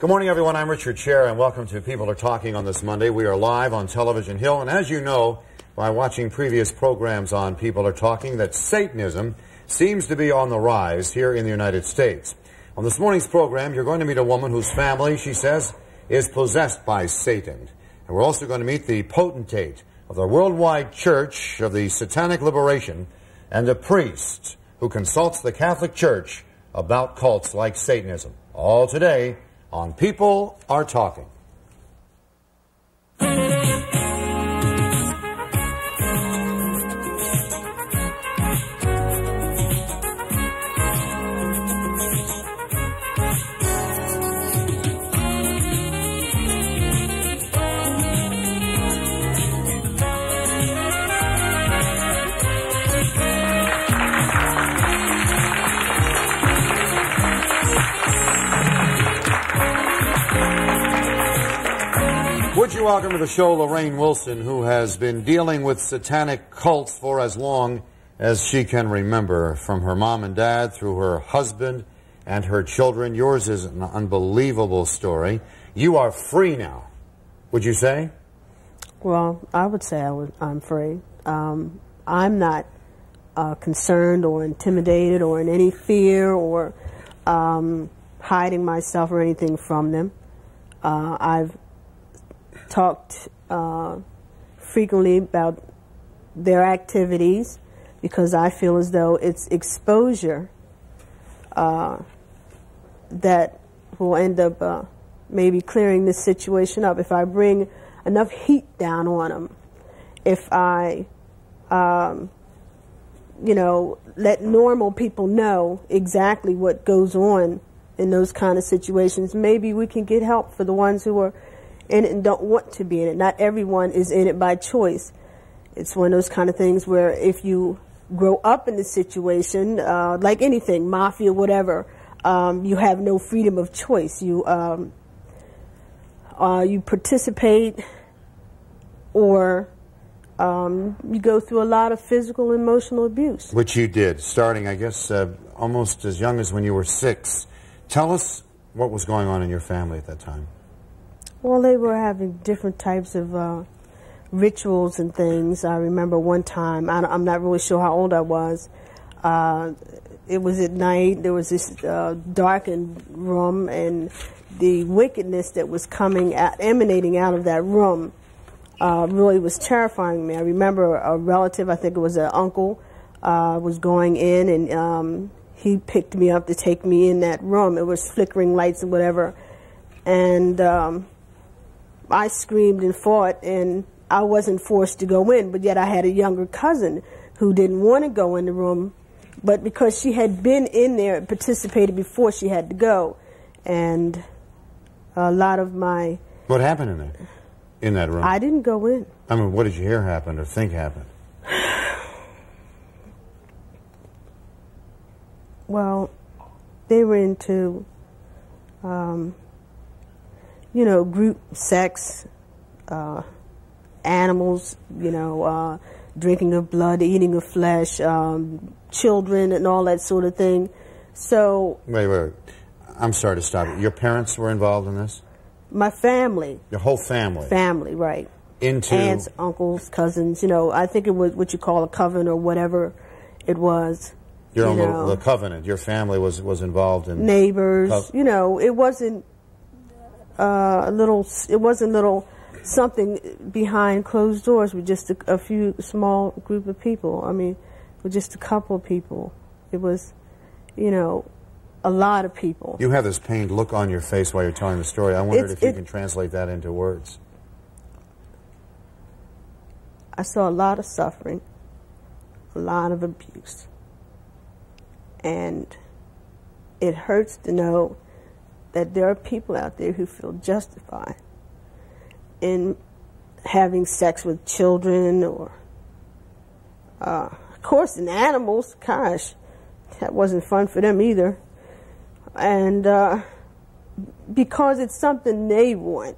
Good morning, everyone. I'm Richard Sher, and welcome to People Are Talking on this Monday. We are live on Television Hill, and as you know by watching previous programs on People Are Talking, that Satanism seems to be on the rise here in the United States. On this morning's program, you're going to meet a woman whose family, she says, is possessed by Satan. And we're also going to meet the potentate of the worldwide church of the Satanic Liberation and a priest who consults the Catholic Church about cults like Satanism. All today on People Are Talking. Welcome to the show Lorraine Wilson, who has been dealing with satanic cults for as long as she can remember, from her mom and dad through her husband and her children. Yours is an unbelievable story. You are free now, would you say? Well, I would say I would, I'm free. Um, I'm not uh, concerned or intimidated or in any fear or um, hiding myself or anything from them. Uh, I've talked uh, frequently about their activities because I feel as though it's exposure uh, that will end up uh, maybe clearing this situation up. If I bring enough heat down on them, if I, um, you know, let normal people know exactly what goes on in those kind of situations, maybe we can get help for the ones who are in it and don't want to be in it. Not everyone is in it by choice. It's one of those kind of things where if you grow up in the situation, uh, like anything, mafia, whatever, um, you have no freedom of choice. You um, uh, you participate, or um, you go through a lot of physical, and emotional abuse. Which you did, starting, I guess, uh, almost as young as when you were six. Tell us what was going on in your family at that time. Well, they were having different types of uh, rituals and things. I remember one time, I, am not really sure how old I was. Uh, it was at night. There was this uh, darkened room, and the wickedness that was coming, out, emanating out of that room, uh, really was terrifying me. I remember a relative, I think it was an uncle, uh, was going in, and um, he picked me up to take me in that room. It was flickering lights and whatever, and um, I screamed and fought, and I wasn't forced to go in, but yet I had a younger cousin who didn't want to go in the room, but because she had been in there and participated before, she had to go. And a lot of my. What happened in there? In that room? I didn't go in. I mean, what did you hear happen or think happened? well, they were into. Um, you know, group sex, uh, animals, you know, uh, drinking of blood, eating of flesh, um, children, and all that sort of thing. So. Wait, wait, wait. I'm sorry to stop you. Your parents were involved in this? My family. Your whole family? Family, right. Into? Aunts, uncles, cousins, you know, I think it was what you call a coven or whatever it was. Your you own know. the covenant. Your family was, was involved in. Neighbors, you know, it wasn't uh, a little, it wasn't little something behind closed doors with just a, a, few small group of people. I mean, with just a couple of people. It was, you know, a lot of people. You have this pained look on your face while you're telling the story. I wondered it's, if you it, can translate that into words. I saw a lot of suffering, a lot of abuse. And it hurts to know that there are people out there who feel justified in having sex with children or, uh, of course, in animals. Gosh, that wasn't fun for them either. And uh, because it's something they want,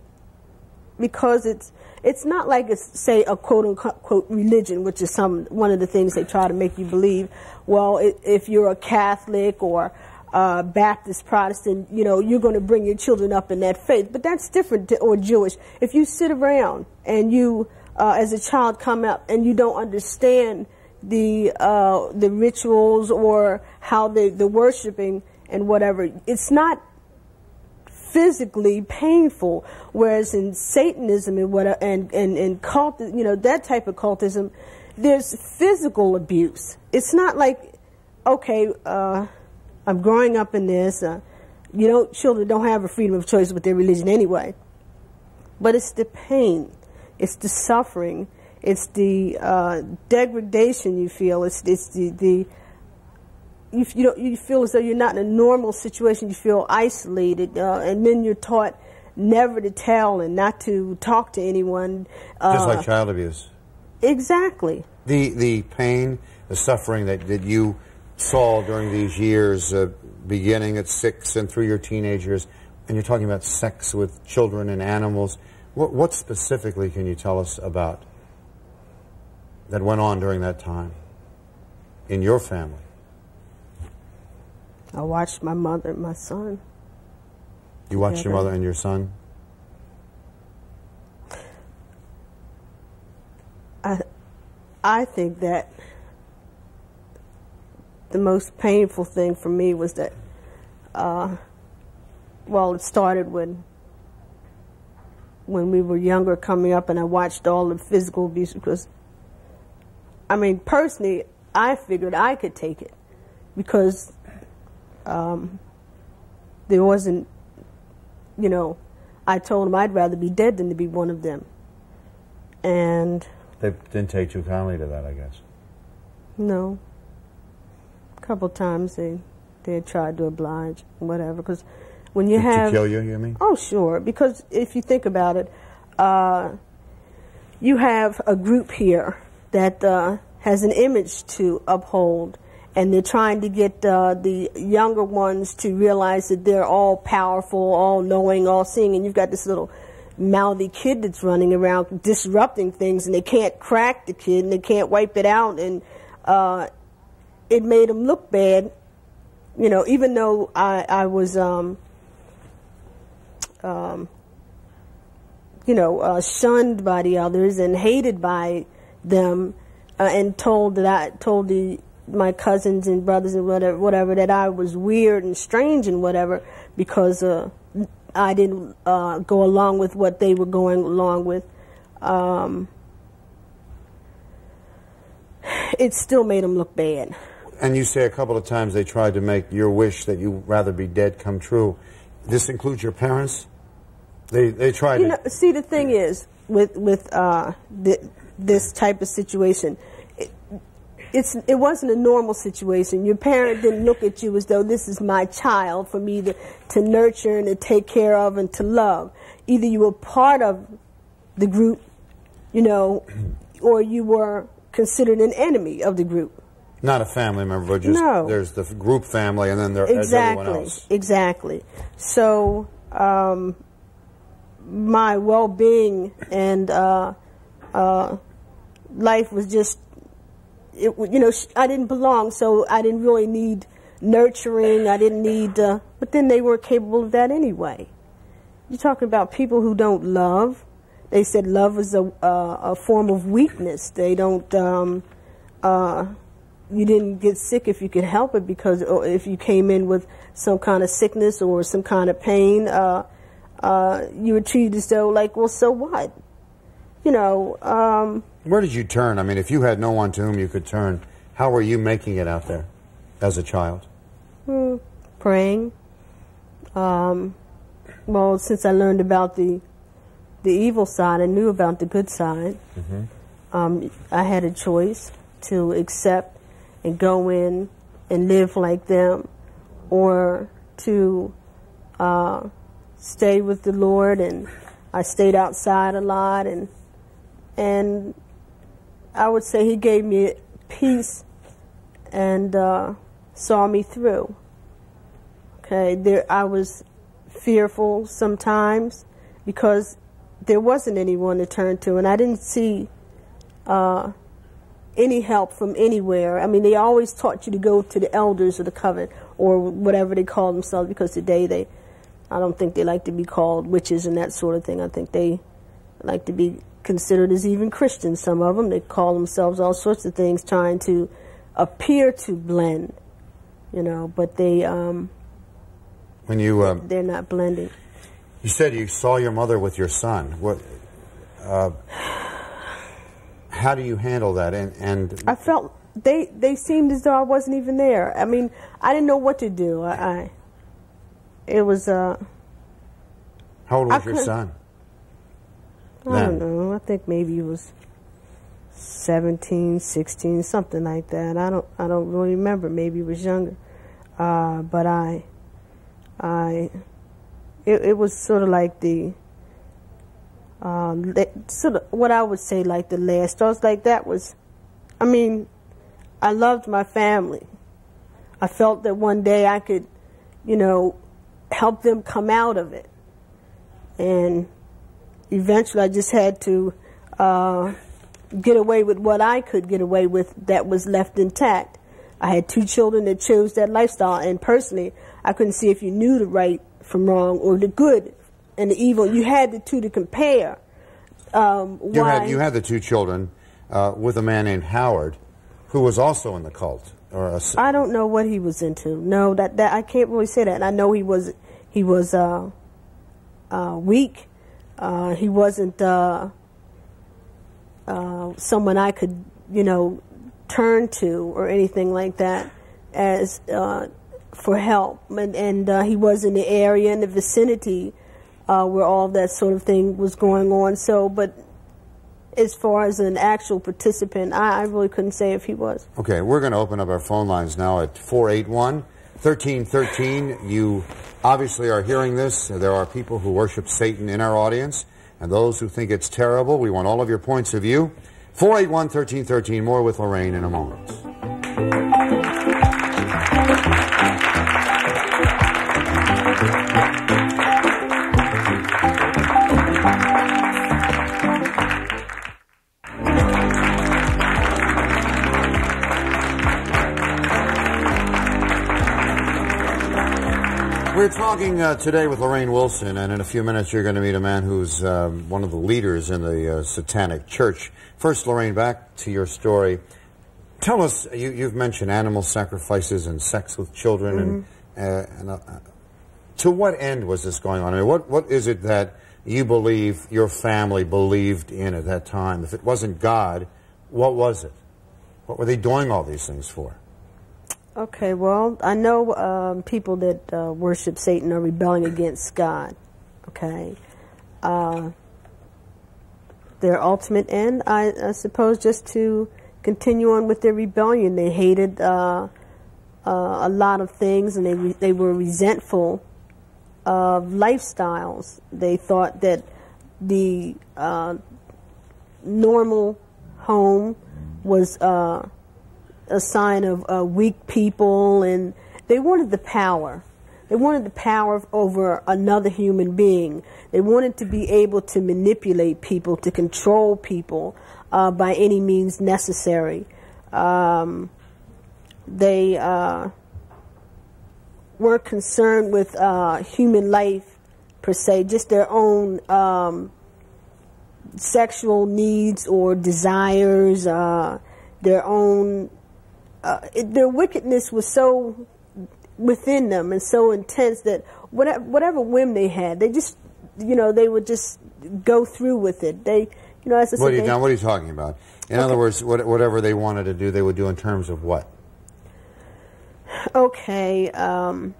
because it's it's not like it's say a quote unquote religion, which is some one of the things they try to make you believe. Well, if you're a Catholic or uh, Baptist, Protestant, you know, you're going to bring your children up in that faith. But that's different, to, or Jewish. If you sit around and you, uh, as a child, come up and you don't understand the uh, the rituals or how they the worshiping and whatever, it's not physically painful. Whereas in Satanism and what and and, and cult, you know, that type of cultism, there's physical abuse. It's not like, okay. Uh, I'm growing up in this. Uh, you know, children don't have a freedom of choice with their religion anyway. But it's the pain, it's the suffering, it's the uh, degradation you feel. It's it's the the you you, know, you feel as though you're not in a normal situation. You feel isolated, uh, and then you're taught never to tell and not to talk to anyone. Uh, Just like child abuse. Exactly. The the pain, the suffering that, that you saw during these years, uh, beginning at six and through your teenage years, and you're talking about sex with children and animals. What, what specifically can you tell us about that went on during that time in your family? I watched my mother and my son. You watched your mother and your son? I, I think that the most painful thing for me was that, uh, well, it started when when we were younger, coming up, and I watched all the physical abuse because, I mean, personally, I figured I could take it because um, there wasn't, you know, I told him I'd rather be dead than to be one of them, and they didn't take too kindly to that, I guess. No couple times they they tried to oblige, whatever. Because when you Did have to kill you, you mean? Oh, sure. Because if you think about it, uh, you have a group here that uh, has an image to uphold, and they're trying to get uh, the younger ones to realize that they're all powerful, all knowing, all seeing, and you've got this little mouthy kid that's running around disrupting things, and they can't crack the kid, and they can't wipe it out, and uh, it made him look bad, you know, even though I, I was, um, um, you know, uh, shunned by the others and hated by them, uh, and told that I told the my cousins and brothers and whatever, whatever that I was weird and strange and whatever because uh, I didn't uh, go along with what they were going along with. Um, it still made them look bad. And you say a couple of times they tried to make your wish that you rather be dead come true. This includes your parents. They they tried. You know, see, the thing is with with uh, the, this type of situation, it, it's it wasn't a normal situation. Your parent didn't look at you as though this is my child for me to to nurture and to take care of and to love. Either you were part of the group, you know, or you were considered an enemy of the group. Not a family member, but just no. there's the group family, and then there's exactly, everyone else. Exactly. So um, my well-being and uh, uh, life was just, it, you know, I didn't belong, so I didn't really need nurturing. I didn't need, uh, but then they were capable of that anyway. You're talking about people who don't love. They said love is a, a form of weakness. They don't. Um, uh, you didn't get sick if you could help it because if you came in with some kind of sickness or some kind of pain, uh, uh, you were treated as though like, well, so what? You know. Um, Where did you turn? I mean, if you had no one to whom you could turn, how were you making it out there as a child? Hmm, praying. Um, well, since I learned about the the evil side, I knew about the good side. Mm-hmm. Um, I had a choice to accept and go in and live like them or to uh, stay with the Lord and I stayed outside a lot and and I would say he gave me peace and uh, saw me through. Okay, there I was fearful sometimes because there wasn't anyone to turn to, and I didn't see uh, any help from anywhere. I mean, they always taught you to go to the elders of the covenant or whatever they call themselves. Because today they, I don't think they like to be called witches and that sort of thing. I think they like to be considered as even Christians. Some of them they call themselves all sorts of things, trying to appear to blend. You know, but they um, when you uh, they're not blending. You said you saw your mother with your son. What? Uh, how do you handle that? And, and I felt they they seemed as though I wasn't even there. I mean, I didn't know what to do. I, I it was uh. How old was I your son? I then? don't know. I think maybe he was 17, 16, something like that. I don't I don't really remember. Maybe he was younger. Uh, but I I it, it was sort of like the um, sort of what I would say like the last straws. Like that was, I mean, I loved my family. I felt that one day I could, you know, help them come out of it, and eventually I just had to uh, get away with what I could get away with that was left intact. I had two children that chose that lifestyle, and personally, I couldn't see if you knew the right from wrong or the good and the evil. You had the two to compare. Um, you had you had the two children uh, with a man named Howard, who was also in the cult. Or I don't know what he was into. No, that that I can't really say that. And I know he was he was uh, uh, weak. Uh, he wasn't uh, uh, someone I could you know turn to or anything like that as for help, and, and uh, he was in the area in the vicinity uh, where all that sort of thing was going on. So, but as far as an actual participant, I, I really couldn't say if he was. Okay, we're going to open up our phone lines now at 481 1313. You obviously are hearing this. There are people who worship Satan in our audience, and those who think it's terrible. We want all of your points of view. 481 1313. More with Lorraine in a moment. Talking uh, today with Lorraine Wilson, and in a few minutes you're going to meet a man who's um, one of the leaders in the uh, Satanic Church. First, Lorraine, back to your story. Tell us, you, have mentioned animal sacrifices and sex with children, mm-hmm. and, uh, and uh, to what end was this going on? I mean, what, what is it that you believe your family believed in at that time? If it wasn't God, what was it? What were they doing all these things for? Okay, well, I know um, people that uh, worship Satan are rebelling against God. Okay. Uh, their ultimate end, I, I, suppose, just to continue on with their rebellion. They hated uh, uh a lot of things and they, they were resentful of lifestyles. They thought that the uh, normal home was uh, a sign of uh, weak people, and they wanted the power. They wanted the power over another human being. They wanted to be able to manipulate people, to control people uh, by any means necessary. Um, they uh, weren't concerned with uh, human life per se, just their own um, sexual needs or desires, uh, their own uh, it, their wickedness was so within them and so intense that whatever, whatever whim they had, they just, you know, they would just go through with it. They, you know, as I what, said, what are you talking about? In okay. other words, what, whatever they wanted to do, they would do in terms of what? Okay. Um,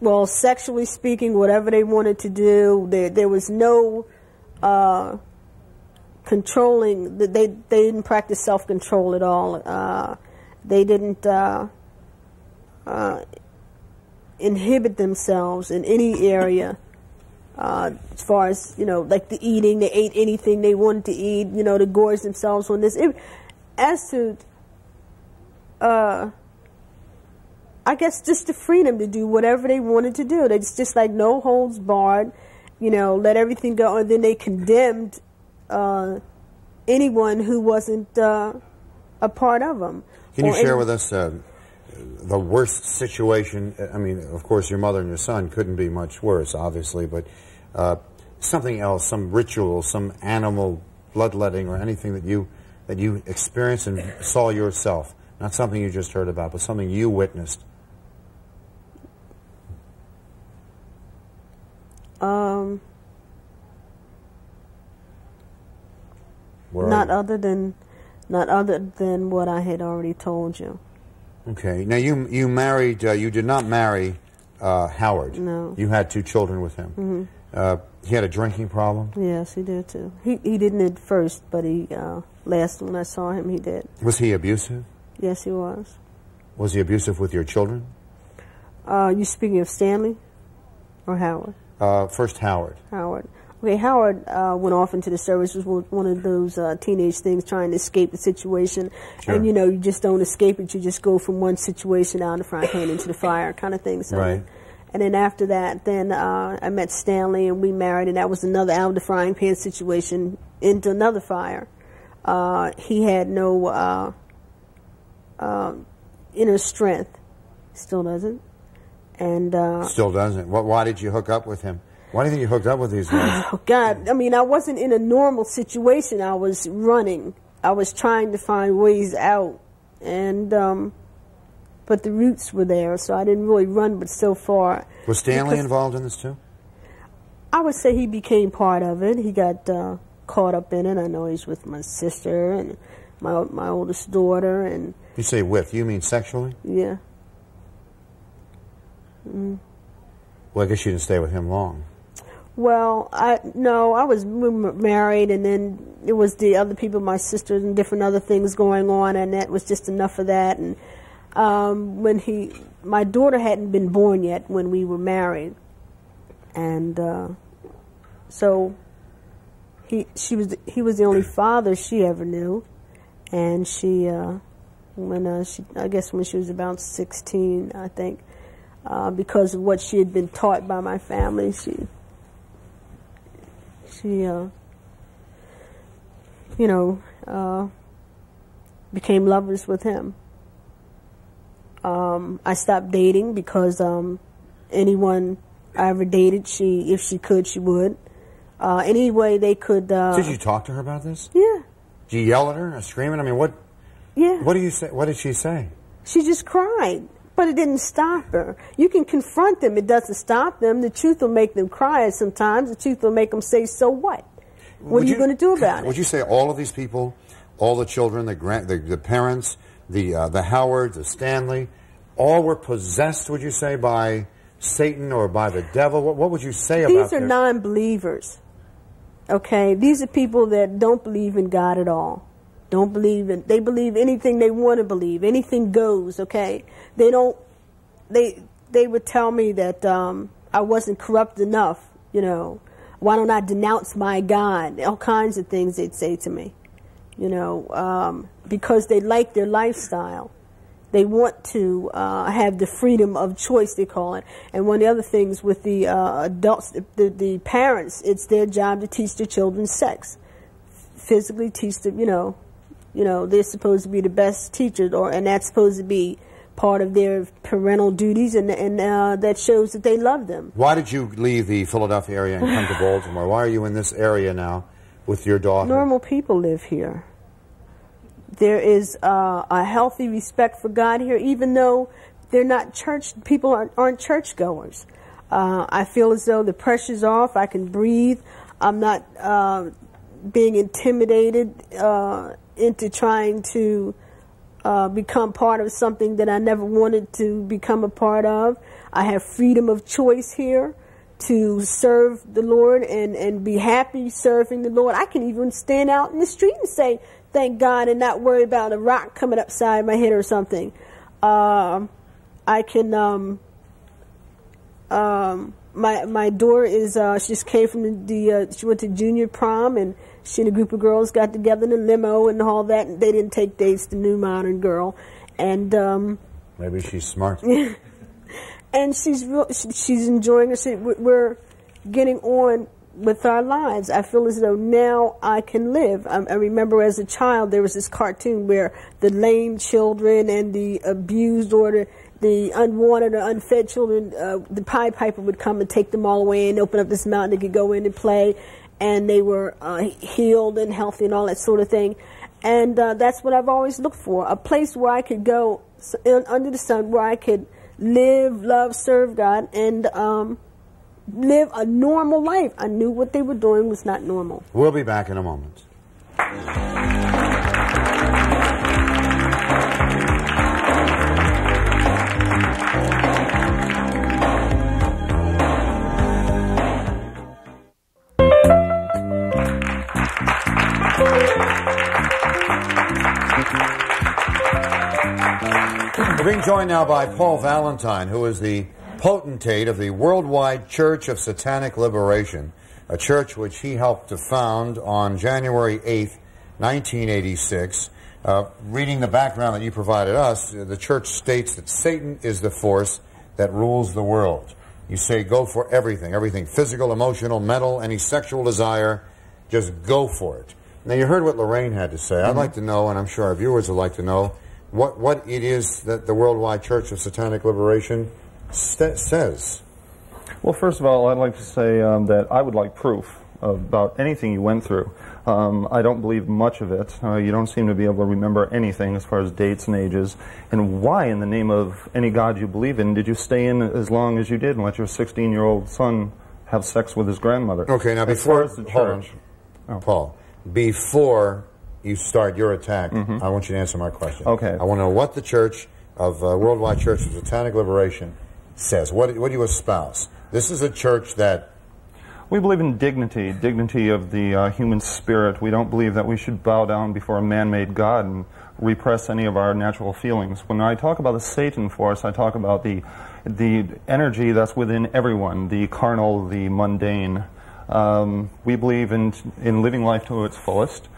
well, sexually speaking, whatever they wanted to do, there there was no uh, controlling. They they didn't practice self control at all. Uh, they didn't uh, uh, inhibit themselves in any area. Uh, as far as you know, like the eating, they ate anything they wanted to eat. You know, to gorge themselves on this. It, as to, uh, I guess, just the freedom to do whatever they wanted to do. Just, just like no holds barred. You know, let everything go, and then they condemned uh, anyone who wasn't uh, a part of them. Can you share with us uh, the worst situation. I mean, of course, your mother and your son couldn't be much worse, obviously, but uh, something else, some ritual, some animal bloodletting, or anything that you that you experienced and saw yourself. Not something you just heard about, but something you witnessed. Um, Not other than, not other than what I had already told you. Okay. Now you you married. Uh, you did not marry uh, Howard. No. You had two children with him. Mm-hmm. Uh, he had a drinking problem. Yes, he did too. He he didn't at first, but he uh, last when I saw him, he did. Was he abusive? Yes, he was. Was he abusive with your children? Uh, you speaking of Stanley or Howard? Uh, first Howard. Howard. Okay, Howard uh, went off into the service. Was one of those uh, teenage things, trying to escape the situation. Sure. And you know, you just don't escape it. You just go from one situation out of the frying pan into the fire, kind of thing. So, Right. And then after that, then uh, I met Stanley, and we married, and that was another out of the frying pan situation into another fire. Uh, he had no uh, uh, inner strength, still doesn't, and. Uh, Still doesn't. What, why did you hook up with him? Why do you think you hooked up with these guys? Oh God! I mean, I wasn't in a normal situation. I was running. I was trying to find ways out, and um, but the roots were there, so I didn't really run, but so far. Was Stanley involved in this too? I would say he became part of it. He got uh, caught up in it. I know he's with my sister and my my oldest daughter, and You say with. You mean sexually? yeah. Well, I guess you didn't stay with him long. Well, I no, I was married, and then it was the other people, my sisters, and different other things going on, and that was just enough of that. And um, when he, my daughter hadn't been born yet when we were married, and uh, so he, she was, he was the only father she ever knew, and she, uh, when uh, she, I guess when she was about sixteen, I think, uh, because of what she had been taught by my family, she she, uh, you know, uh, became lovers with him. Um, I stopped dating because um, anyone I ever dated, she, if she could, she would. Uh, any way they could. Uh, Did you talk to her about this? Yeah, Did you yell at her, or screaming? I mean, what? yeah. What do you say? What did she say? She just cried, but it didn't stop her. You can confront them; it doesn't stop them. The truth will make them cry sometimes. The truth will make them say, "So what? What Would are you, going to do about it? Would you say all of these people, all the children, the grand, the, the parents, the uh, the Howard, the Stanley, all were possessed? Would you say by Satan or by the devil? What, what would you say about These are non-believers. Okay, these are people that don't believe in God at all. Don't believe in. They believe anything they want to believe. Anything goes. Okay, they don't. They they would tell me that um, I wasn't corrupt enough. You know, why don't I denounce my God? All kinds of things they'd say to me. You know, um, because they like their lifestyle. They want to uh, have the freedom of choice, they call it. And one of the other things with the uh, adults, the, the parents, it's their job to teach their children sex. Physically teach them, you know, you know, they're supposed to be the best teachers, or and that's supposed to be part of their parental duties, and and uh, that shows that they love them. Why did you leave the Philadelphia area and come to Baltimore? Why are you in this area now with your daughter? Normal people live here. There is uh, a healthy respect for God here, even though they're not church people aren't, aren't churchgoers. Uh, I feel as though the pressure's off. I can breathe. I'm not uh, being intimidated uh, into trying to uh, become part of something that I never wanted to become a part of. I have freedom of choice here to serve the Lord and, and be happy serving the Lord. I can even stand out in the street and say, thank God, and not worry about a rock coming upside my head or something. Um, I can, um, um, my, my daughter is, uh, she just came from the, the uh, she went to junior prom and she and a group of girls got together in a limo and all that. And they didn't take dates, the new modern girl. And, um, Maybe she's smart. and she's real, she, she's enjoying it. She, we- we're getting on with our lives. I feel as though now I can live. I, I, remember as a child there was this cartoon where the lame children and the abused or the, the unwanted or unfed children, uh, the Pied Piper would come and take them all away and open up this mountain. They could go in and play, and they were uh, healed and healthy and all that sort of thing. And uh, that's what I've always looked for a place where I could go under the sun, where I could live, love, serve God, and um, live a normal life. I knew what they were doing was not normal. We'll be back in a moment. Being joined now by Paul Valentine, who is the potentate of the Worldwide Church of Satanic Liberation, a church which he helped to found on January 8th, 1986. Uh, reading the background that you provided us, the church states that Satan is the force that rules the world. You say go for everything, everything physical, emotional, mental, any sexual desire, just go for it. Now, you heard what Lorraine had to say. Mm -hmm. I'd mm-hmm. like to know, and I'm sure our viewers would like to know, what, what it is that the Worldwide Church of Satanic Liberation says? Well, first of all, I'd like to say um, that I would like proof about anything you went through. Um, I don't believe much of it. Uh, you don't seem to be able to remember anything as far as dates and ages. And why, in the name of any God you believe in, did you stay in as long as you did and let your 16 year old son have sex with his grandmother? Okay, now before. As the church, oh. Paul, before you start your attack, mm -hmm. I want you to answer my question. Okay. I want to know what the Church of uh, Worldwide Church of Satanic Liberation says? What, what do you espouse? This is a church that we believe in dignity, dignity of the uh, human spirit. We don't believe that we should bow down before a man-made God and repress any of our natural feelings. When I talk about the Satan force, I talk about the the energy that's within everyone, the carnal, the mundane. Um, we believe in in living life to its fullest.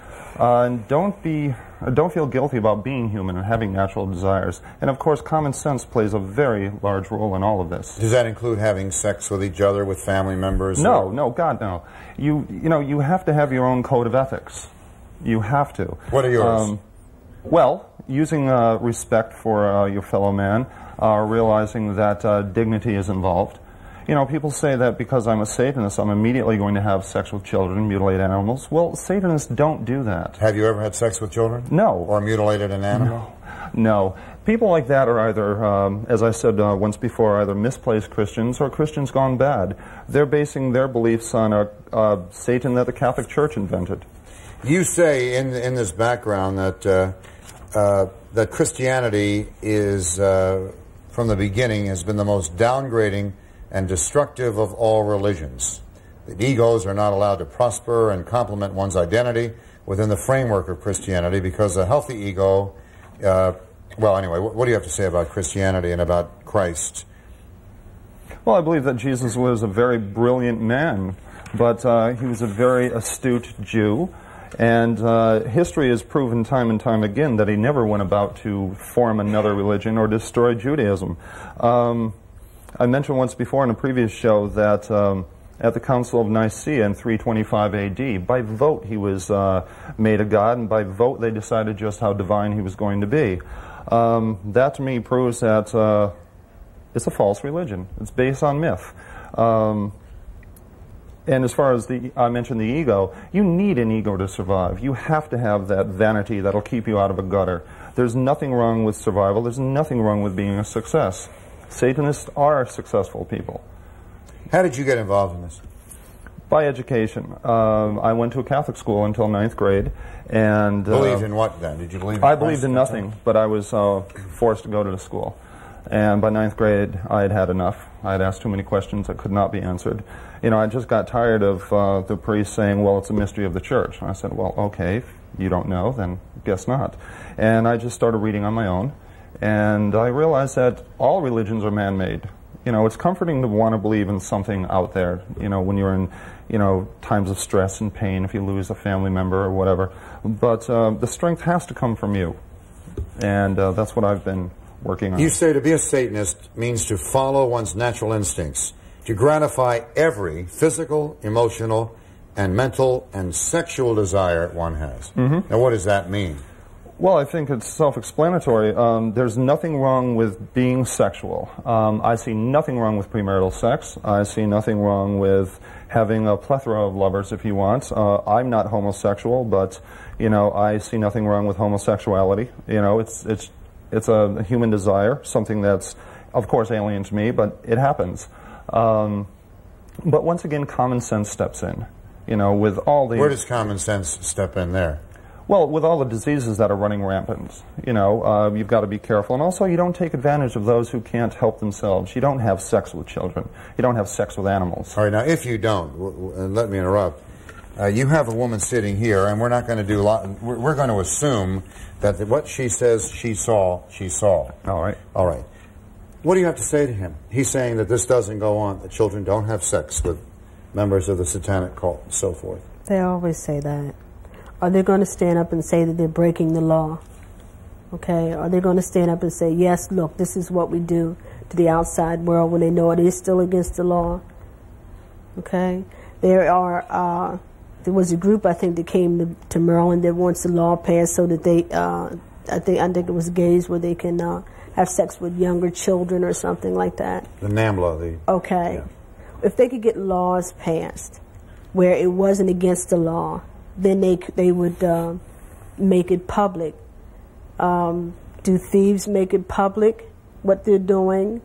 Uh, and don't be, don't feel guilty about being human and having natural desires. And of course, common sense plays a very large role in all of this. Does that include having sex with each other, with family members? No, or? no, God, no. You, you know, you have to have your own code of ethics. You have to. What are yours? Um, well, using uh, respect for uh, your fellow man, uh, realizing that uh, dignity is involved. You know, people say that because I'm a Satanist, I'm immediately going to have sex with children, mutilate animals. Well, Satanists don't do that. Have you ever had sex with children? No. Or mutilated an animal? No. No. People like that are either, um, as I said uh, once before, either misplaced Christians or Christians gone bad. They're basing their beliefs on a, a Satan that the Catholic Church invented. You say in in this background that uh, uh, that Christianity is uh, from the beginning has been the most downgrading and destructive of all religions. The egos are not allowed to prosper and complement one's identity within the framework of Christianity because a healthy ego, uh, well, anyway, what, what do you have to say about Christianity and about Christ? Well, I believe that Jesus was a very brilliant man, but uh, he was a very astute Jew. And uh, history has proven time and time again that he never went about to form another religion or destroy Judaism. Um, I mentioned once before in a previous show that um, at the Council of Nicaea in 325 AD, by vote he was uh, made a god, and by vote they decided just how divine he was going to be. Um, that to me proves that uh, it's a false religion. It's based on myth. Um, and as far as the, I mentioned the ego, you need an ego to survive. You have to have that vanity that'll keep you out of a gutter. There's nothing wrong with survival. There's nothing wrong with being a success. Satanists are successful people. How did you get involved in this? By education. Um, I went to a Catholic school until ninth grade, and uh, believed in what then? Did you believe? I believed in nothing, but I was uh, forced to go to the school. And by ninth grade, I had had enough. I had asked too many questions that could not be answered. You know, I just got tired of uh, the priest saying, "Well, it's a mystery of the church." And I said, "Well, okay, if you don't know, then guess not." And I just started reading on my own. And I realized that all religions are man-made. You know, it's comforting to want to believe in something out there, you know, when you're in, you know, times of stress and pain, if you lose a family member or whatever. But uh, the strength has to come from you. And uh, that's what I've been working on. You say to be a Satanist means to follow one's natural instincts, to gratify every physical, emotional, and mental and sexual desire one has. Mm-hmm. Now, what does that mean? Well, I think it's self-explanatory. Um, there's nothing wrong with being sexual. Um, I see nothing wrong with premarital sex. I see nothing wrong with having a plethora of lovers if you want. Uh, I'm not homosexual, but you know I see nothing wrong with homosexuality. You know, it's it's it's a human desire, something that's of course alien to me, but it happens. Um, but once again, common sense steps in. You know, with all the where does common sense step in there? Well, with all the diseases that are running rampant, you know, uh, you've got to be careful. And also, you don't take advantage of those who can't help themselves. You don't have sex with children. You don't have sex with animals. All right, now, if you don't, let me interrupt. Uh, you have a woman sitting here, and we're not going to do a lot. We're, we're going to assume that what she says she saw, she saw. All right. All right. What do you have to say to him? He's saying that this doesn't go on, that children don't have sex with members of the satanic cult and so forth. They always say that. Are they going to stand up and say that they're breaking the law? Okay? Are they going to stand up and say, yes, look, this is what we do to the outside world when they know it is still against the law? Okay? There are, uh, there was a group, I think, that came to, to, Maryland that wants the law passed so that they, uh, I think, I think it was gays where they can uh, have sex with younger children or something like that. The NAMBLA, the. Okay. Yeah. If they could get laws passed where it wasn't against the law, then they they would uh, make it public. Um, do thieves make it public what they're doing?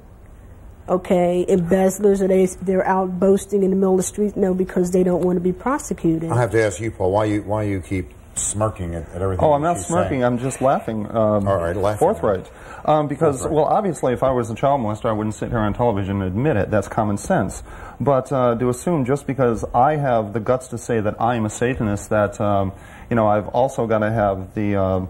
Okay, embezzlers are they they're out boasting in the middle of the street? No, because they don't want to be prosecuted. I have to ask you, Paul, why you why you keep smirking at, at everything? Oh, I'm not smirking. Saying? I'm just laughing. Um, All right, laughing. Forthright. Um, because, forthright. well, obviously, if I was a child molester, I wouldn't sit here on television and admit it. That's common sense. But uh, to assume just because I have the guts to say that I'm a Satanist, that um, you know I've also got to have the uh,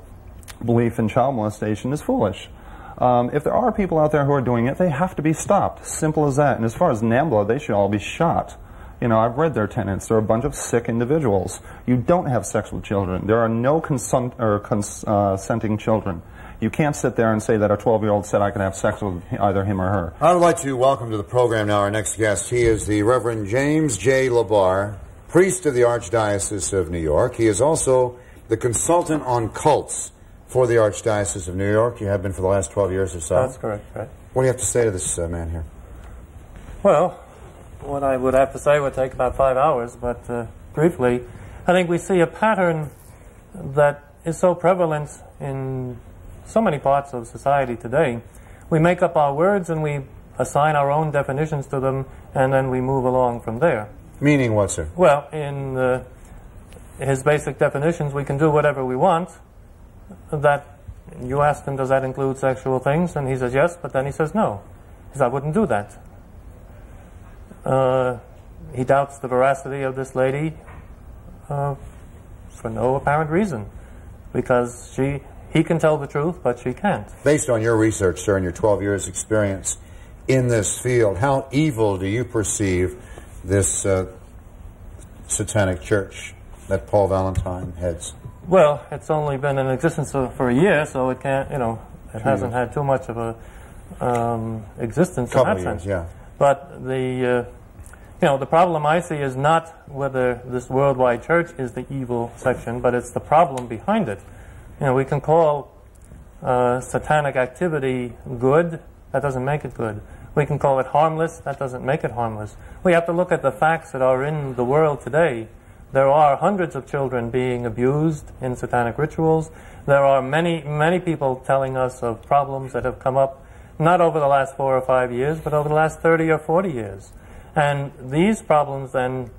belief in child molestation is foolish. Um, if there are people out there who are doing it, they have to be stopped. Simple as that. And as far as NAMBLA, they should all be shot. You know, I've read their tenets. They're a bunch of sick individuals. You don't have sex with children. There are no consent or consenting children. You can't sit there and say that a 12-year-old said I can have sex with either him or her. I would like to welcome to the program now our next guest. He is the Reverend James J. LeBar, priest of the Archdiocese of New York. He is also the consultant on cults for the Archdiocese of New York. You have been for the last 12 years or so. That's correct, right. What do you have to say to this uh, man here? Well, what I would have to say would take about five hours, but uh, briefly, I think we see a pattern that is so prevalent in so many parts of society today. We make up our words and we assign our own definitions to them, and then we move along from there. Meaning what, sir? Well, in uh, his basic definitions, we can do whatever we want. That you ask him, does that include sexual things? And he says yes, but then he says no. He says, I wouldn't do that. Uh, he doubts the veracity of this lady uh, for no apparent reason, because she he can tell the truth, but she can't. Based on your research, sir, and your 12 years' experience in this field, how evil do you perceive this uh, satanic church that Paul Valentine heads? Well, it's only been in existence for a year, so it can't, you know, it hasn't had too much of a um, existence Couple in that years, sense. Yeah. But the, uh, you know, the problem I see is not whether this worldwide church is the evil section, but it's the problem behind it. You know, we can call uh, satanic activity good. That doesn't make it good. We can call it harmless. That doesn't make it harmless. We have to look at the facts that are in the world today. There are hundreds of children being abused in satanic rituals. There are many, many people telling us of problems that have come up not over the last four or five years, but over the last 30 or 40 years. And these problems then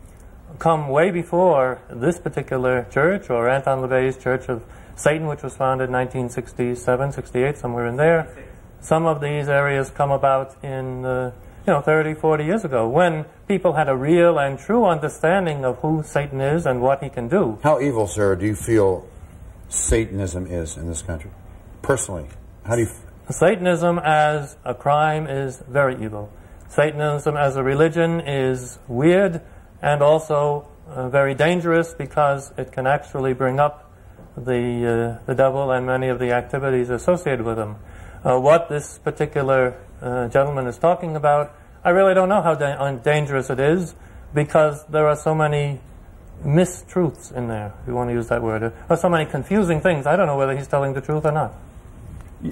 come way before this particular church or Anton LaVey's Church of Satan, which was founded in 1967, 68, somewhere in there. Some of these areas come about in, uh, you know, 30, 40 years ago, when people had a real and true understanding of who Satan is and what he can do. How evil, sir, do you feel Satanism is in this country? Personally, how do you... Satanism as a crime is very evil. Satanism as a religion is weird and also uh, very dangerous because it can actually bring up the, uh, the devil and many of the activities associated with him. Uh, what this particular uh, gentleman is talking about, I really don't know how da- dangerous it is because there are so many mistruths in there, if you want to use that word. or so many confusing things. I don't know whether he's telling the truth or not.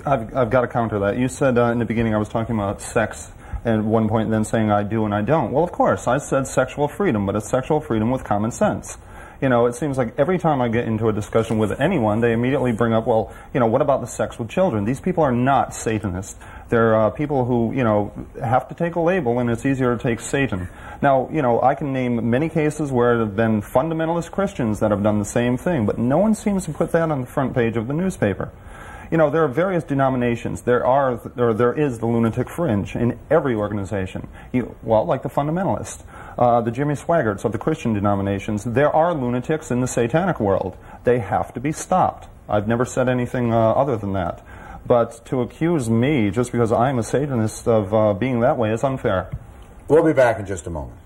I've, I've got to counter that. You said uh, in the beginning I was talking about sex at one point then saying I do and I don't. Well, of course, I said sexual freedom, but it's sexual freedom with common sense. You know, it seems like every time I get into a discussion with anyone, they immediately bring up, well, you know, what about the sex with children? These people are not Satanists. They're uh, people who, you know, have to take a label, and it's easier to take Satan. Now, you know, I can name many cases where there have been fundamentalist Christians that have done the same thing, but no one seems to put that on the front page of the newspaper. You know, there are various denominations. There are, or there is the lunatic fringe in every organization. You, well, like the fundamentalists, uh, the Jimmy Swaggarts of the Christian denominations. There are lunatics in the satanic world. They have to be stopped. I've never said anything uh, other than that. But to accuse me just because I'm a Satanist of uh, being that way is unfair. We'll be back in just a moment.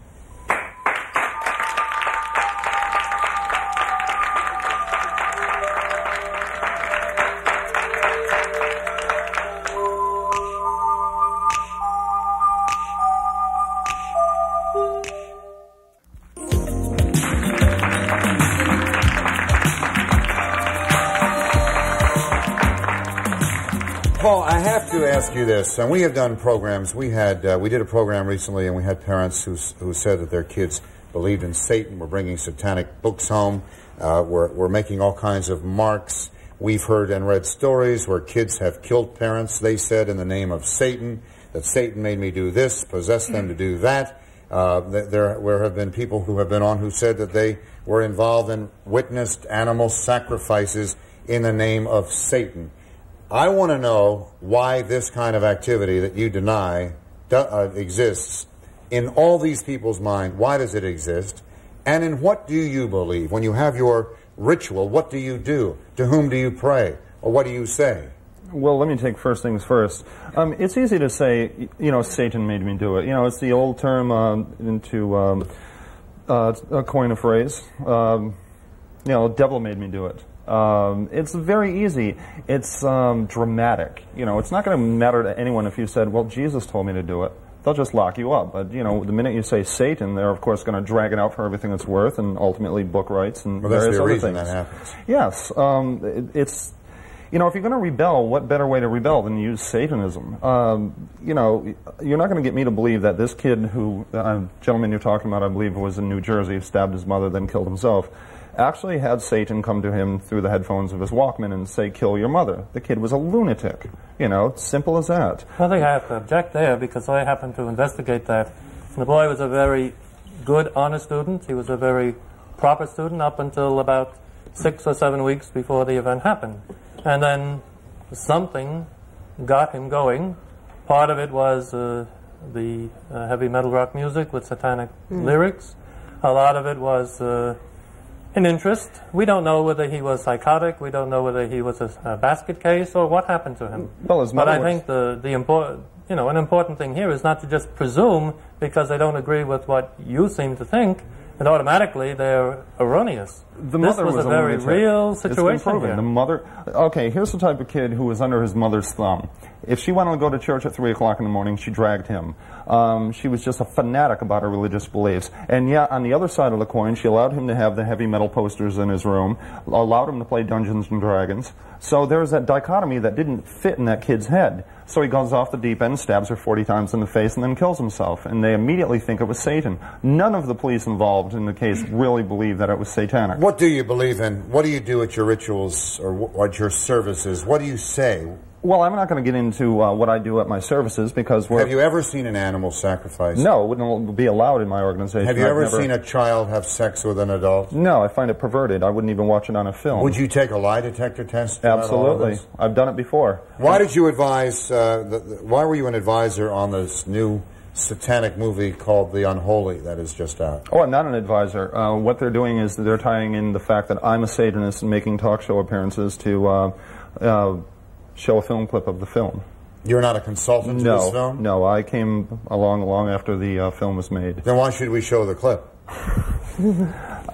Ask you this, and we have done programs. We had uh, we did a program recently, and we had parents who who said that their kids believed in Satan, were bringing satanic books home, uh, were were making all kinds of marks. We've heard and read stories where kids have killed parents. They said in the name of Satan that Satan made me do this, possessed them to do that. Uh, there, there have been people who have been on who said that they were involved and witnessed animal sacrifices in the name of Satan. I want to know why this kind of activity that you deny uh, exists in all these people's mind. Why does it exist? And in what do you believe? When you have your ritual, what do you do? To whom do you pray? Or what do you say? Well, let me take first things first. Um, it's easy to say, you know, Satan made me do it. You know, it's the old term um, into um, uh, a coin a phrase. Um, you know, devil made me do it. Um, it's very easy. It's um, dramatic. You know, it's not going to matter to anyone if you said, "Well, Jesus told me to do it." They'll just lock you up. But you know, the minute you say Satan, they're of course going to drag it out for everything it's worth, and ultimately book rights and Well, various the other things. that happens. Yes, um, it, it's you know if you're going to rebel, what better way to rebel than use Satanism? Um, you know, you're not going to get me to believe that this kid, who uh, gentleman you're talking about, I believe was in New Jersey, stabbed his mother, then killed himself. Actually, had Satan come to him through the headphones of his Walkman and say, "Kill your mother." The kid was a lunatic. You know, simple as that. I think I have to object there because I happened to investigate that. The boy was a very good, honest student. He was a very proper student up until about six or seven weeks before the event happened. And then something got him going. Part of it was uh, the uh, heavy metal rock music with satanic lyrics. A lot of it was uh, an interest. We don't know whether he was psychotic. We don't know whether he was a, a basket case or what happened to him. Well, his but I think the the important you know an important thing here is not to just presume because they don't agree with what you seem to think that automatically they're erroneous. The this mother was, was, a very real It's been situation here. The mother. Okay, here's the type of kid who was under his mother's thumb. If she wanted to go to church at three o'clock in the morning, she dragged him. Um, she was just a fanatic about her religious beliefs. And yet, on the other side of the coin, she allowed him to have the heavy metal posters in his room, allowed him to play Dungeons and Dragons. So there's that dichotomy that didn't fit in that kid's head. So he goes off the deep end, stabs her 40 times in the face, and then kills himself. And they immediately think it was Satan. None of the police involved in the case really believe that it was satanic. What do you believe in? What do you do at your rituals or, at your services? What do you say? Well, I'm not going to get into uh, what I do at my services because we're. Have you ever seen an animal sacrifice? No, it wouldn't be allowed in my organization. Have you I've ever never- seen a child have sex with an adult? No, I find it perverted. I wouldn't even watch it on a film. Would you take a lie detector test? about all of Absolutely. I've done it before. Why did you advise? Uh, the, the- why were you an advisor on this new satanic movie called The Unholy that is just out? Oh, I'm not an advisor. Uh, what they're doing is they're tying in the fact that I'm a Satanist and making talk show appearances to uh, uh, show a film clip of the film. You're not a consultant to this No, film. no, I came along long after the uh, film was made. Then why should we show the clip?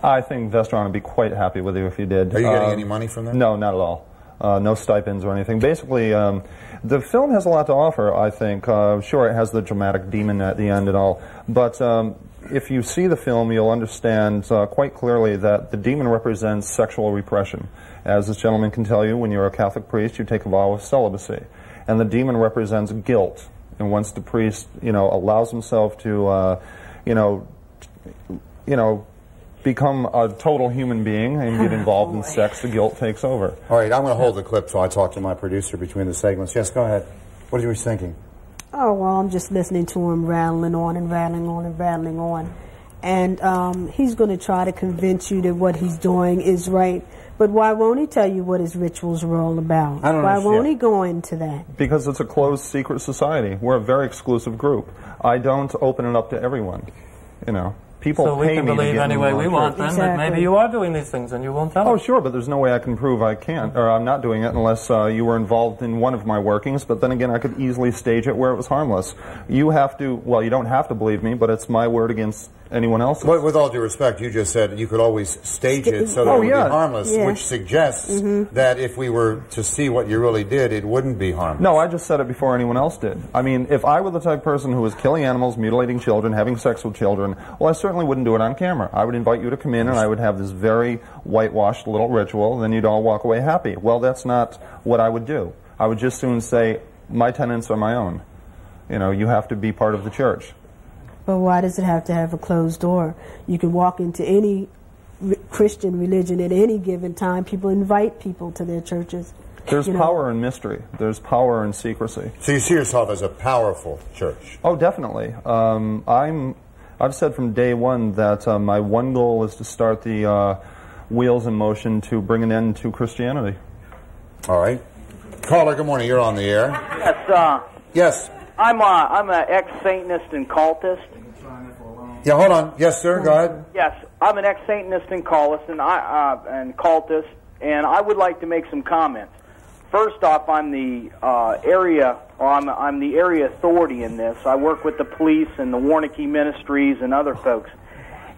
I think Vestron would be quite happy with you if you did. Are you getting Uh, any money from that? No, not at all. uh, no stipends or anything. Basically, um, the film has a lot to offer. I think. Uh, sure, it has the dramatic demon at the end and all, but um, if you see the film, you'll understand uh, quite clearly that the demon represents sexual repression. As this gentleman can tell you, when you're a Catholic priest, you take a vow of celibacy, and the demon represents guilt. And once the priest, you know, allows himself to, uh, you know, you know, become a total human being and get involved in sex, the guilt takes over. All right, I'm going to hold the clip so I talk to my producer between the segments. Yes, go ahead. What are you thinking? Oh, well, I'm just listening to him rattling on and rattling on and rattling on. And um, he's going to try to convince you that what he's doing is right. But why won't he tell you what his rituals are all about? I don't why understand. won't he go into that? Because it's a closed, secret society. We're a very exclusive group. I don't open it up to everyone. You know, people So we can me believe get any way we church. want then that Exactly. maybe you are doing these things and you won't tell Oh, us. sure, but there's no way I can prove I can't, or I'm not doing it unless uh, you were involved in one of my workings. But then again, I could easily stage it where it was harmless. You have to, well, you don't have to believe me, but it's my word against anyone else's. Well, with all due respect, you just said you could always stage it so that Oh, it would yeah. be harmless, Yeah. which suggests that if we were to see what you really did, it wouldn't be harmless. No, I just said it before anyone else did. I mean, if I were the type of person who was killing animals, mutilating children, having sex with children, well, I certainly wouldn't do it on camera. I would invite you to come in and I would have this very whitewashed little ritual, then you'd all walk away happy. Well, that's not what I would do. I would just soon say, my tenants are my own. You know, you have to be part of the church. But why does it have to have a closed door? You can walk into any re- Christian religion at any given time. People invite people to their churches. There's You know. power in mystery. There's power in secrecy. So you see yourself as a powerful church. Oh, definitely. Um, I'm. I've said from day one that uh, my one goal is to start the uh, wheels in motion to bring an end to Christianity. All right. Caller, good morning. You're on the air. Yes, uh, Yes. I'm a, I'm an ex-Satanist and cultist. Yeah, hold on. Yes, sir. Go ahead. Yes, I'm an ex-Satanist and cultist, and I uh, and cultist, and I would like to make some comments. First off, I'm the uh, area, I'm, I'm the area authority in this. I work with the police and the Warnke Ministries and other folks.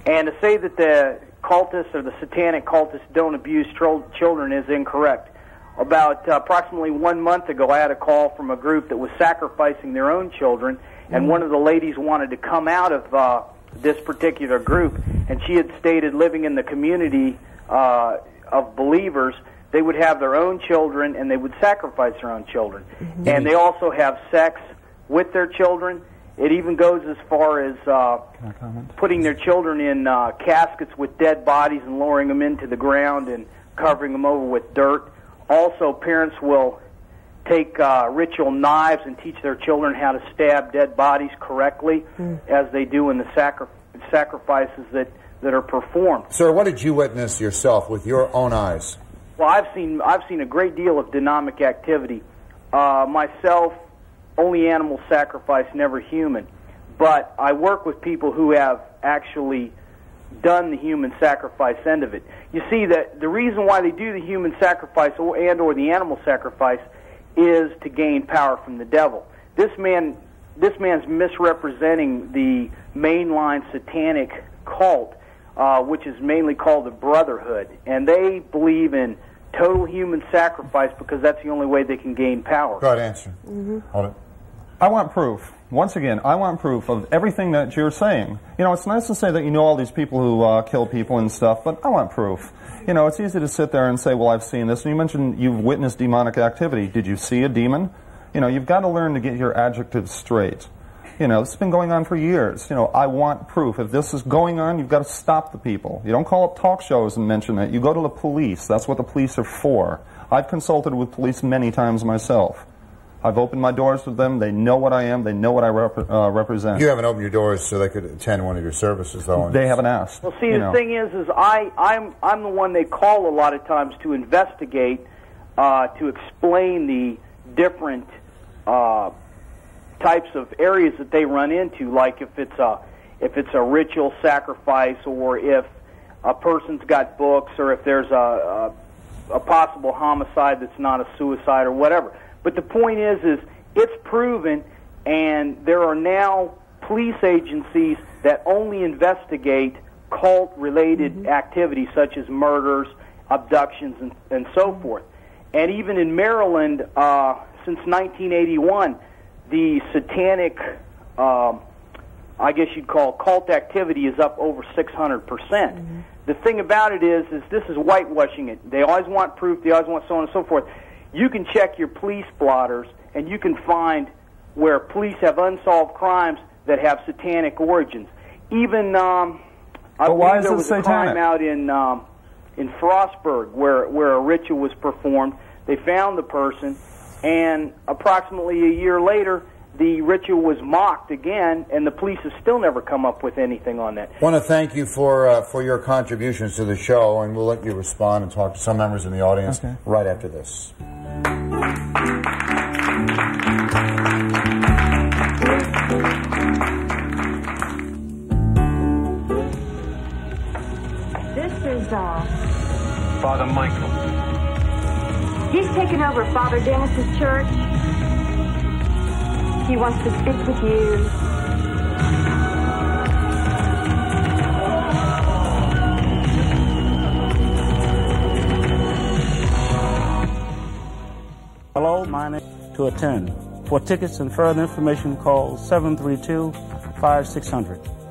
And to say that the cultists or the satanic cultists don't abuse tro- children is incorrect. About uh, approximately one month ago, I had a call from a group that was sacrificing their own children, and one of the ladies wanted to come out of uh, this particular group, and she had stated living in the community uh, of believers, they would have their own children and they would sacrifice their own children, and they also have sex with their children. It even goes as far as uh, Can I comment? putting their children in uh, caskets with dead bodies and lowering them into the ground and covering them over with dirt. Also, parents will take uh, ritual knives and teach their children how to stab dead bodies correctly, as they do in the sacri- sacrifices that, that are performed. Sir, what did you witness yourself with your own eyes? Well, I've seen I've seen a great deal of dynamic activity. Uh, myself, only animal sacrifice, never human. But I work with people who have actually done the human sacrifice end of it. You see that the reason why they do the human sacrifice or and or the animal sacrifice is to gain power from the devil. This man this man's misrepresenting the mainline satanic cult, uh, which is mainly called the Brotherhood, and they believe in total human sacrifice because that's the only way they can gain power. Go ahead, answer. Hold it. I want proof. Once again, I want proof of everything that you're saying. You know, it's nice to say that you know all these people who uh, kill people and stuff, but I want proof. You know, it's easy to sit there and say, well, I've seen this. And you mentioned you've witnessed demonic activity. Did you see a demon? You know, you've got to learn to get your adjectives straight. You know, this has been going on for years. You know, I want proof. If this is going on, you've got to stop the people. You don't call up talk shows and mention it. You go to the police. That's what the police are for. I've consulted with police many times myself. I've opened my doors to them. They know what I am. They know what I rep- uh, represent. You haven't opened your doors so they could attend one of your services, though. They haven't asked. Well, see, the know. thing is, is I, I'm, I'm the one they call a lot of times to investigate, uh, to explain the different uh, types of areas that they run into. Like if it's a, if it's a ritual sacrifice, or if a person's got books, or if there's a, a, a possible homicide that's not a suicide or whatever. But the point is, is it's proven, and there are now police agencies that only investigate cult-related activities such as murders, abductions, and, and so forth. And even in Maryland, uh, since 1981, the satanic, um, I guess you'd call cult activity is up over 600 percent. The thing about it is, is this is whitewashing it. They always want proof. They always want so on and so forth. You can check your police blotters, and you can find where police have unsolved crimes that have satanic origins. Even um, I But why believe is there was a crime out in um, in Frostburg where where a ritual was performed. They found the person, and approximately a year later, the ritual was mocked again, and the police have still never come up with anything on that. want to thank you for uh, for your contributions to the show, and we'll let you respond and talk to some members in the audience Okay. right after this. This is, uh, Father Michael. He's taken over Father Dennis's church. He wants to speak with you. Hello, my name to attend. For tickets and further information, call 732 5600.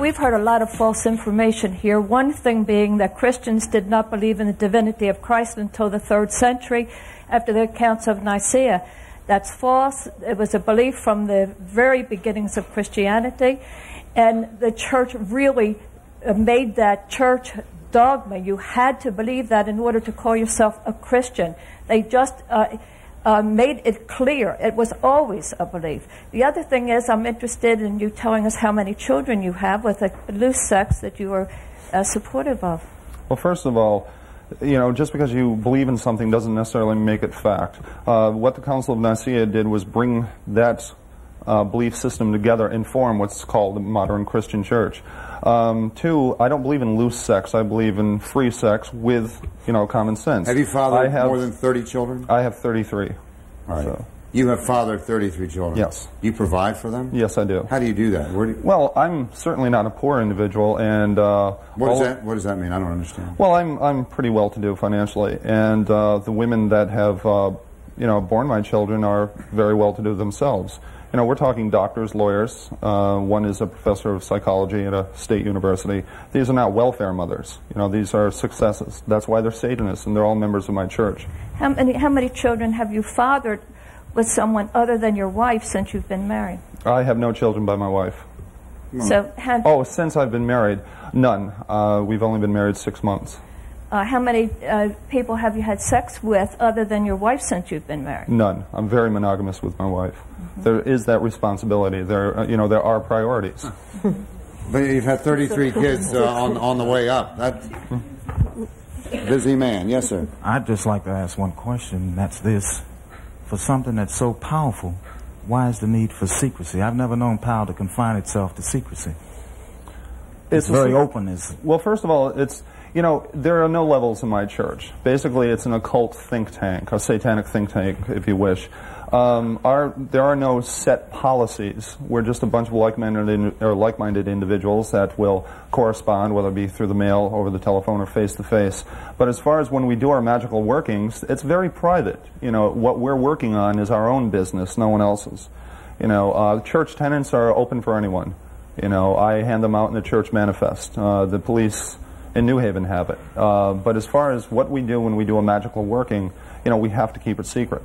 We've heard a lot of false information here. One thing being that Christians did not believe in the divinity of Christ until the third century after the Council of Nicaea. That's false. It was a belief from the very beginnings of Christianity. And the church really made that church dogma. You had to believe that in order to call yourself a Christian. They just uh, uh, made it clear it was always a belief. The other thing is, I'm interested in you telling us how many children you have with a loose sex that you are uh, supportive of. Well, first of all, you know, just because you believe in something doesn't necessarily make it fact. Uh, what the Council of Nicaea did was bring that uh, belief system together and form what's called the modern Christian church. Um, two, I don't believe in loose sex. I believe in free sex with, you know, common sense. Have you fathered I have, more than 30 children? I have 33. All right. So, You have fathered 33 children. Yes. You provide for them? yes, I do. How do you do that? Where do you, Well, I'm certainly not a poor individual, and uh, what, does all- that, what does that mean? I don't understand. Well, I'm I'm pretty well to do financially, and uh, the women that have uh, you know born my children are very well to do themselves. You know, we're talking doctors, lawyers. Uh, one is a professor of psychology at a state university. These are not welfare mothers. You know, these are successes. That's why they're Satanists, and they're all members of my church. How many, how many children have you fathered with someone other than your wife since you've been married? I have no children by my wife. So, how, Oh, since I've been married, none. Uh, we've only been married six months. Uh, how many uh, people have you had sex with other than your wife since you've been married? None. I'm very monogamous with my wife. There is that responsibility. There, uh, you know, there are priorities. But you've had 33 kids uh, on, on the way up. That busy man. Yes, sir. I'd just like to ask one question, and that's this. For something that's so powerful, why is the need for secrecy? I've never known power to confine itself to secrecy. It's, a very se- open. Is Well, first of all, it's you know there are no levels in my church. Basically, it's an occult think tank, a satanic think tank, if you wish. Um, our, there are no set policies. We're just a bunch of like-minded or like-minded individuals that will correspond, whether it be through the mail, over the telephone, or face-to-face. But as far as when we do our magical workings, it's very private. You know, what we're working on is our own business, no one else's. You know, uh, church tenants are open for anyone. You know, I hand them out in the church manifest. Uh, the police in New Haven have it. Uh, but as far as what we do when we do a magical working, you know, we have to keep it secret.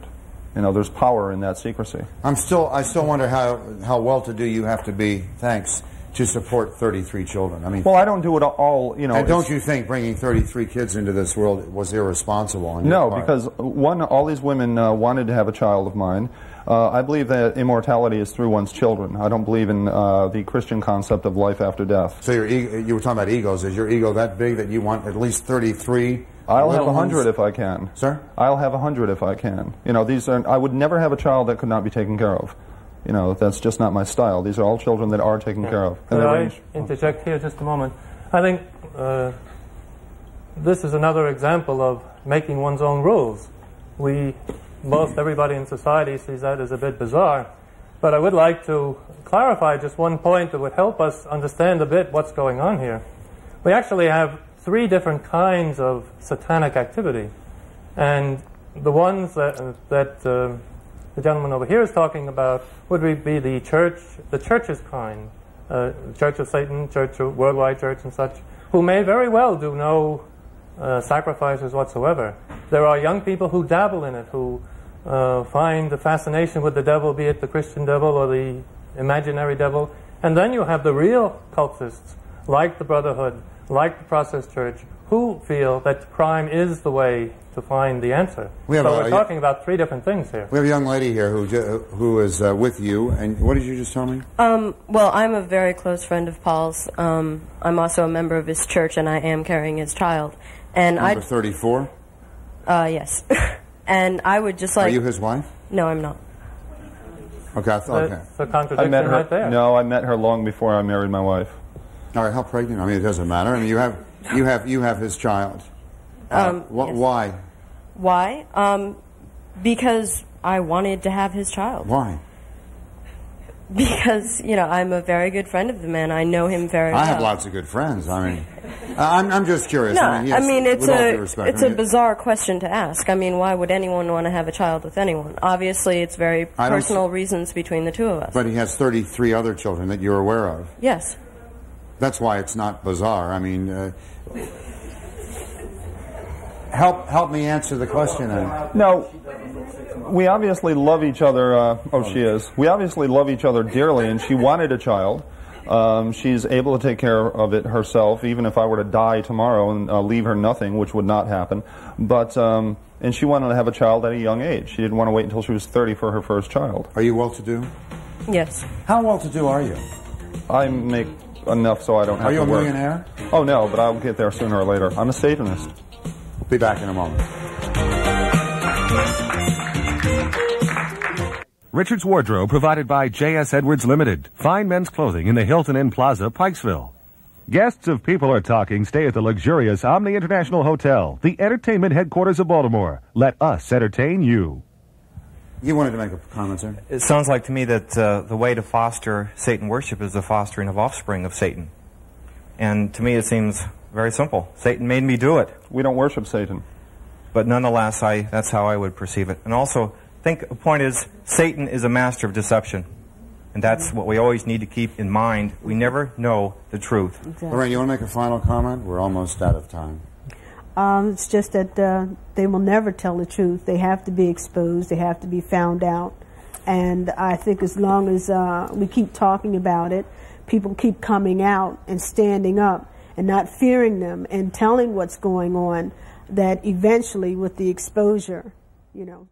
You know, there's power in that secrecy. I'm still, I still wonder how, how well-to-do you have to be, thanks, to support 33 children. I mean, Well, I don't do it all, you know. and don't you think bringing 33 kids into this world was irresponsible No, part? because one, all these women uh, wanted to have a child of mine. Uh, I believe that immortality is through one's children. I don't believe in uh, the Christian concept of life after death. So your ego, you were talking about egos. Is your ego that big that you want at least 33 I'll have little a hundred ones? if I can. Sir? I'll have a hundred if I can. You know, these are. I would never have a child that could not be taken care of. You know, that's just not my style. These are all children that are taken care of. Could they I range- interject here just a moment? I think uh, this is another example of making one's own rules. We most everybody in society sees that as a bit bizarre. But I would like to clarify just one point that would help us understand a bit what's going on here. We actually have three different kinds of satanic activity. And the ones that, that uh, the gentleman over here is talking about would be the church, the church's kind, uh, Church of Satan, Church of Worldwide Church, and such, who may very well do no uh, sacrifices whatsoever. There are young people who dabble in it, who uh, find the fascination with the devil, be it the Christian devil or the imaginary devil. And then you have the real cultists, like the Brotherhood, like the Process Church, who feel that crime is the way to find the answer. We have so a- we're talking about three different things here. We have a young lady here who who is uh, with you, and what did you just tell me? Um, well, I'm a very close friend of Paul's. Um, I'm also a member of his church, and I am carrying his child. And I, Number thirty-four. uh, yes, and I would just like. Are you his wife? No, I'm not. Okay, I thought. Okay. That's a I contradiction met her. right there. No, I met her long before I married my wife. All right, how pregnant? I mean, it doesn't matter. I mean, you have you have you have his child. Uh, Um, wh- yes. Why? Why? Um, because I wanted to have his child. Why? Because you know I'm a very good friend of the man. I know him very well. I have lots of good friends. I mean, I'm I'm just curious. No, I mean, yes, I mean it's with all due a respect, it's I a mean, bizarre question to ask. I mean, why would anyone want to have a child with anyone? Obviously, it's very I personal reasons between the two of us. But he has 33 other children that you're aware of. yes, That's why it's not bizarre. I mean, uh, help help me answer the question. Then. No, we obviously love each other. Uh, oh, she is. We obviously love each other dearly, and she wanted a child. Um, she's able to take care of it herself, even if I were to die tomorrow and uh, leave her nothing, which would not happen. But um, and she wanted to have a child at a young age. She didn't want to wait until she was 30 for her first child. Are you well to do? yes. How well to do are you? I make enough so I don't have Are you to a work. millionaire? Oh no, but I'll get there sooner or later. I'm a Satanist. We'll be back in a moment. Richard's Wardrobe provided by J.S. Edwards Limited. Fine men's clothing in the Hilton Inn Plaza, Pikesville. Guests of People Are Talking stay at the luxurious Omni International Hotel, the entertainment headquarters of Baltimore. Let us entertain you. You wanted to make a comment, sir? It sounds like to me that uh, the way to foster Satan worship is the fostering of offspring of Satan. And to me, it seems very simple. Satan made me do it. We don't worship Satan. But nonetheless, I, that's how I would perceive it. And also, think the point is, Satan is a master of deception. And that's what we always need to keep in mind. We never know the truth. Lorraine, you want to make a final comment? We're almost out of time. Um, it's just that uh, they will never tell the truth. They have to be exposed. They have to be found out. And I think as long as uh, we keep talking about it, people keep coming out and standing up and not fearing them and telling what's going on, that eventually with the exposure, you know,